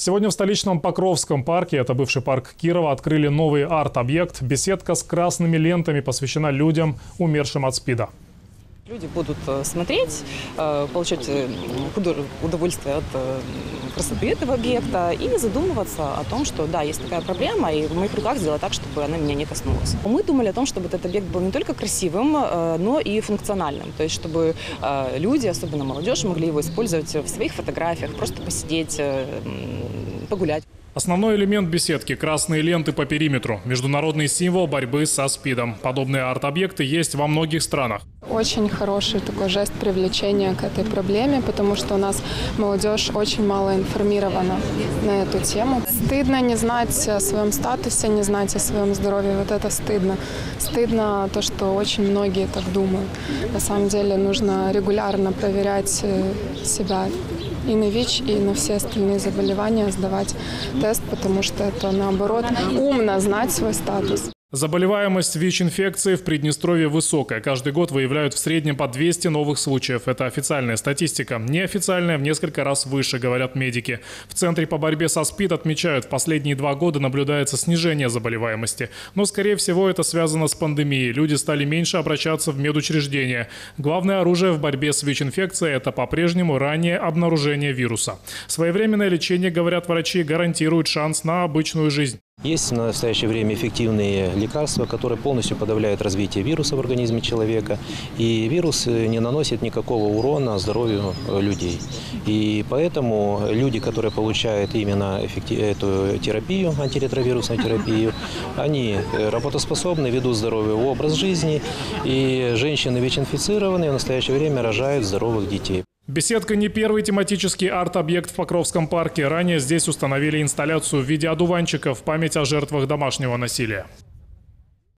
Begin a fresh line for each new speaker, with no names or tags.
Сегодня в столичном Покровском парке, это бывший парк Кирова, открыли новый арт-объект. Беседка с красными лентами посвящена людям, умершим от СПИДа.
Люди будут э, смотреть, э, получать э, удовольствие от красоты этого объекта и задумываться о том, что да, есть такая проблема, и в моих руках сделать так, чтобы она меня не коснулась. Мы думали о том, чтобы этот объект был не только красивым, но и функциональным. То есть, чтобы люди, особенно молодежь, могли его использовать в своих фотографиях, просто посидеть, погулять.
Основной элемент беседки – красные ленты по периметру. Международный символ борьбы со СПИДом. Подобные арт-объекты есть во многих странах.
Очень хороший такой жест привлечения к этой проблеме, потому что у нас молодежь очень мало информирована на эту тему. Стыдно не знать о своем статусе, не знать о своем здоровье. Вот это стыдно. Стыдно то, что очень многие так думают. На самом деле нужно регулярно проверять э, себя и на ВИЧ, и на все остальные заболевания, сдавать тест, потому что это наоборот умно знать свой статус.
Заболеваемость ВИЧ-инфекцией в Приднестровье высокая. Каждый год выявляют в среднем по 200 новых случаев. Это официальная статистика. Неофициальная в несколько раз выше, говорят медики. В Центре по борьбе со СПИД отмечают, в последние два года наблюдается снижение заболеваемости. Но, скорее всего, это связано с пандемией. Люди стали меньше обращаться в медучреждения. Главное оружие в борьбе с ВИЧ-инфекцией – это по-прежнему раннее обнаружение вируса. Своевременное лечение, говорят врачи, гарантирует шанс на обычную жизнь.
Есть в настоящее время эффективные лекарства, которые полностью подавляют развитие вируса в организме человека, и вирус не наносит никакого урона здоровью людей. И поэтому люди, которые получают именно эту терапию, антиретровирусную терапию, они э, работоспособны, ведут здоровый образ жизни, и женщины ВИЧ-инфицированные в настоящее время рожают здоровых детей.
Беседка не первый тематический арт-объект в Покровском парке. Ранее здесь установили инсталляцию в виде одуванчиков в память о жертвах домашнего насилия.